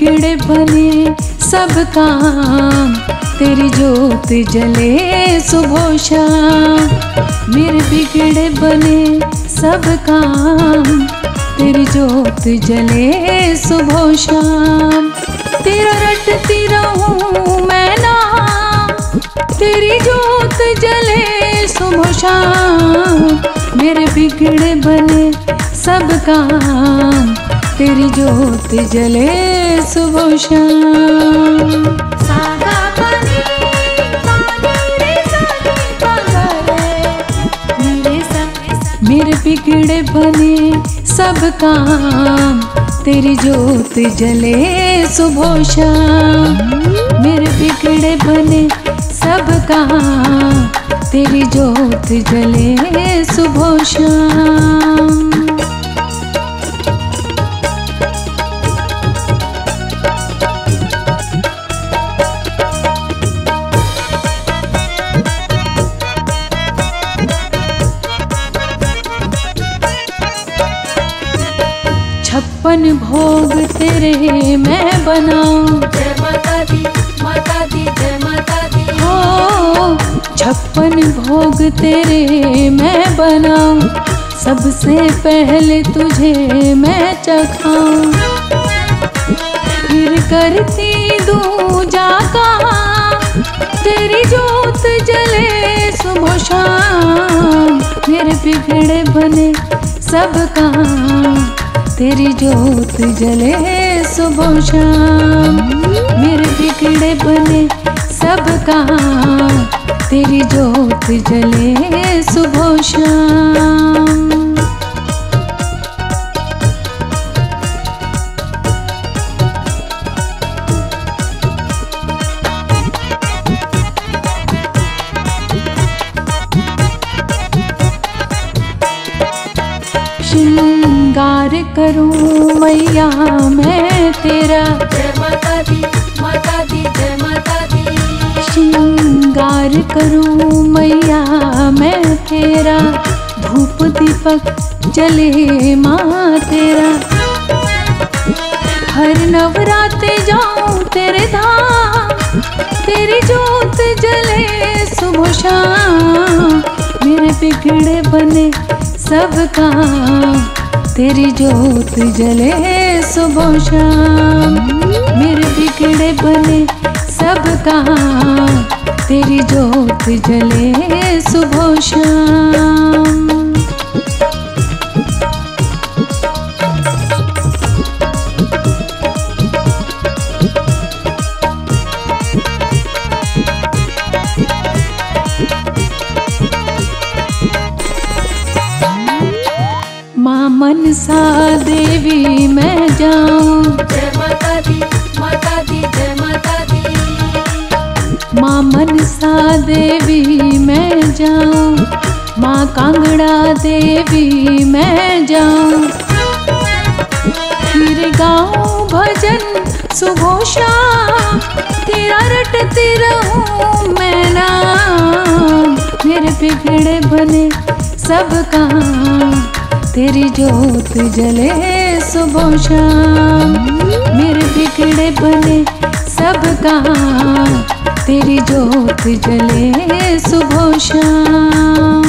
बिगड़े बने सब काम, तेरी जोत जले सुबह शाम। मेरे बिगड़े बने सब काम, तेरी जोत जले सुबह शाम। तेरा रटती रहूँ मैं ना तेरी जोत जले सुबह शाम। मेरे बिगड़े बने सब काम, तेरी जोत जले सुबह शाम। मेरे बिगड़े बने सब काम तेरी जोत जले सुबह शाम। मेरे बिगड़े बने सब काम तेरी जोत जले सुबह शाम। छप्पन भोग तेरे मैं बनाऊँ। जय माता दी माता दी जय माता दी। हो छप्पन भोग तेरे मैं बनाऊँ। सबसे पहले तुझे मैं चखाऊं। फिर करती दूँ जाका तेरी जोत जले सुबह शाम। मेरे बिगड़े बने सब काम। तेरी जोत जले सुबह शाम। मेरे बिगड़े बने सब काम, तेरी जोत जले सुबह शाम। करूँ मैया, मैं तेरा जय माता दी माता दी जय माता दी श्रृंगार करूँ मैया, मैं तेरा धूप दीपक जले माँ तेरा। हर नवराते जाऊँ तेरे धाम, तेरी जोत जले सुबह शाम, मेरे बिगड़े बने सब काम। तेरी जोत जले सुबह शाम। मेरे बिगड़े बने सब कहा। तेरी जोत जले सुबह शाम। मनसा देवी मैं जाऊँ। जय माता दी माता दी जय माता दी। माँ मनसा देवी मैं जाऊँ। माँ कांगड़ा देवी मैं जाऊँ। फिर गाऊं भजन शाम तेरा रटती रहूँ मैं नाम। मेरे बिगड़े बने सब काम। तेरी जोत जले सुबह शाम। मेरे बिगड़े बने सब काम, तेरी जोत जले सुबह शाम।